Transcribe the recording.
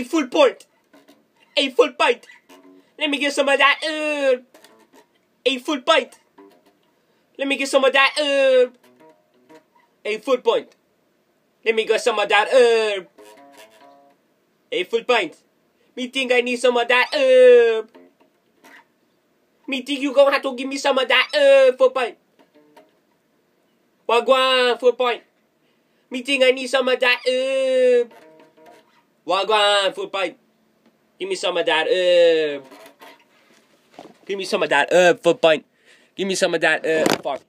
a full point. A full pint. Let me get some of that herb. A full pint. Let me get some of that herb. A full point. Let me get some of that herb. A full pint. Me think I need some of that herb. Me think you gonna have to give me some of that herb for pint. Wagwan full point. Me think I need some of that herb. Wagwan full pint. Give me some of that herb. Give me some of that herb for pint. Give me some of that herb. Fuck.